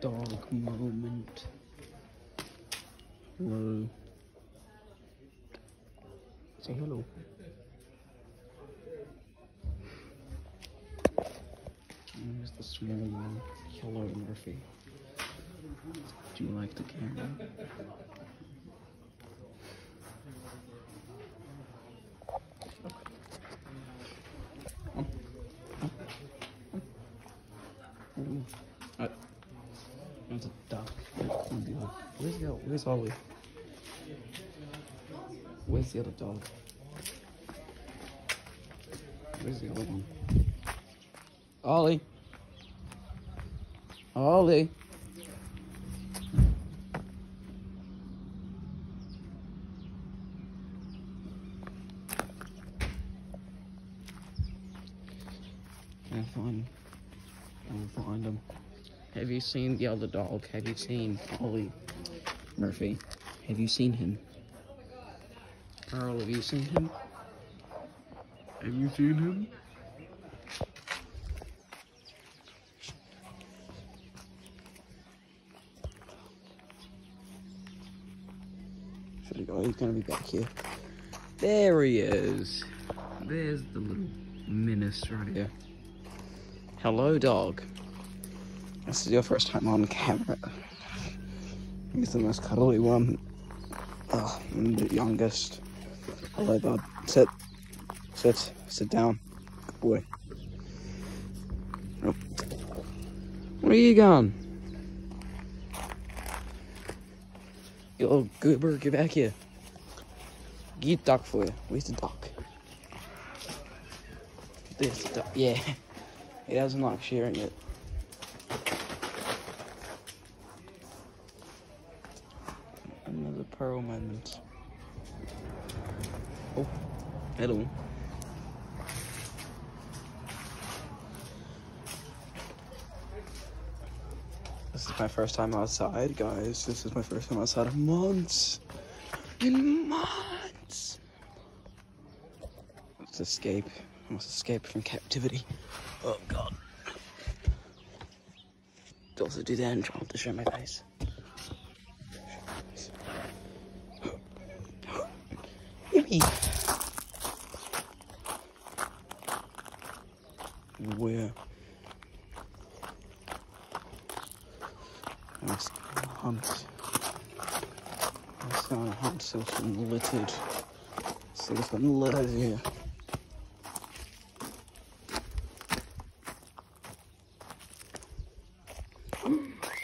Dog moment. Hello. Say hello. Here's the small one. Hello, Murphy. Do you like the camera? Uh, a duck. Where's the Where's Ollie? Where's the other dog? Where's the other one? Ollie. Ollie. Can't find. Can't find him. Have you seen the other dog? Have you seen Ollie Murphy? Have you seen him? Carl, have you seen him? Have you seen him? Should he go? He's gonna be back here. There he is. There's the little menace right here. Hello, dog. This is your first time on camera. He's the most cuddly one. Oh, I'm the youngest. Hello, bud. Sit. Sit. Sit down. Good boy. Oh. Where are you going? You little goober, get back here. Get duck for you. Where's the duck? There's the duck. Yeah. He doesn't like sharing it. Another pearl moment. Oh, hello. This is my first time outside, guys. This is my first time outside in months. In months. Let's escape. I must escape from captivity. Oh god. To also do that and try to show my face. Where? Let's hunt. Let's go and hunt something littered. Been littered here. Mm-hmm.